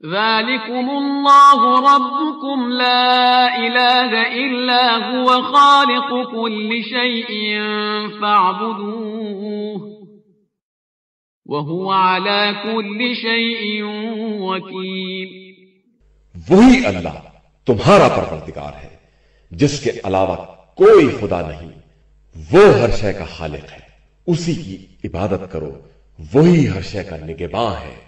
Dhalikumullahu rabbukum la ilaha illa huwa khaliqu kulli shay'in fa'buduhu wa huwa ala kulli shay'in wakil, वही अल्लाह तुम्हारा परवरदिगार है जिसके अलावा कोई खुदा नहीं वो हर शय का खालिक है उसी की इबादत करो वही हर शय का निगेबां है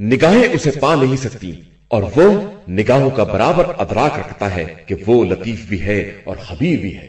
निगाहें उसे पा नहीं सकती और वो निगाहों का बराबर अदराक रखता है कि वो लतीफ भी है और खबीर भी है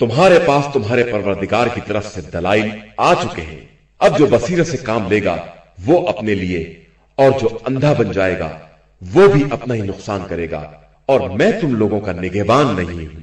तुम्हारे पास तुम्हारे परवरदिगार की तरफ से दलाइल आ चुके हैं अब जो बसीरत से काम लेगा वो अपने लिए और जो अंधा बन जाएगा वो भी अपना ही नुकसान करेगा और मैं तुम लोगों का निगेबान नहीं हूं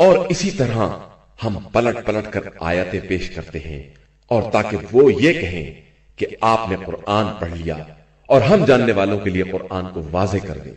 और इसी तरह हम पलट पलट कर आयतें पेश करते हैं और ताकि वो ये कहें कि आपने कुरान पढ़ लिया और हम जानने वालों के लिए कुरान को वाजे कर दें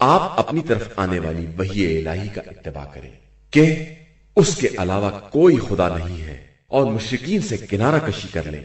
आप अपनी तरफ आने वाली वही इलाही का इत्तबा करें कि उसके अलावा कोई खुदा नहीं है और मुश्रिकीन से किनारा कशी कर लें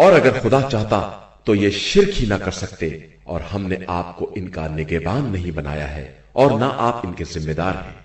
और अगर खुदा चाहता तो ये शिरक ही ना कर सकते और हमने आपको इनका निगेबान नहीं बनाया है और ना आप इनके जिम्मेदार हैं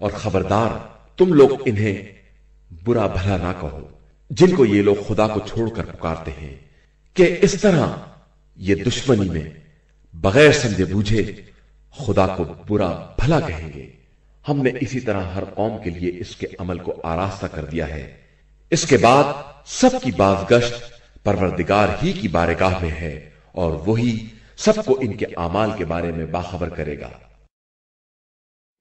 और खबरदार तुम लोग इन्हें बुरा भला ना कहो जिनको ये लोग खुदा को छोड़कर पुकारते हैं कि इस तरह ये दुश्मनी में बगैर समझे बूझे खुदा को बुरा भला कहेंगे हमने इसी तरह हर कौम के लिए इसके अमल को आरास्ता कर दिया है इसके बाद सबकी बाजगश्त परवरदिगार ही की बारगाह में है और वही सबको इनके अमाल के बारे में बाखबर करेगा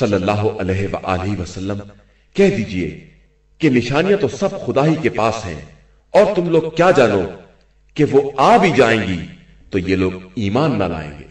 सल्लल्लाहु अलैहि वसल्लम कह दीजिए कि निशानियां तो सब खुदा ही के पास हैं और तुम लोग क्या जानो कि वो आ भी जाएंगी तो ये लोग ईमान न लाएंगे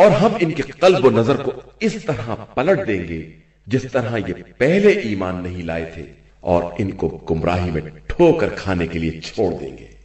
और हम इनके कल्ब नज़र को इस तरह पलट देंगे, जिस तरह ये पहले ईमान नहीं लाए थे, और इनको गुमराही में ठोकर खाने के लिए छोड़ देंगे।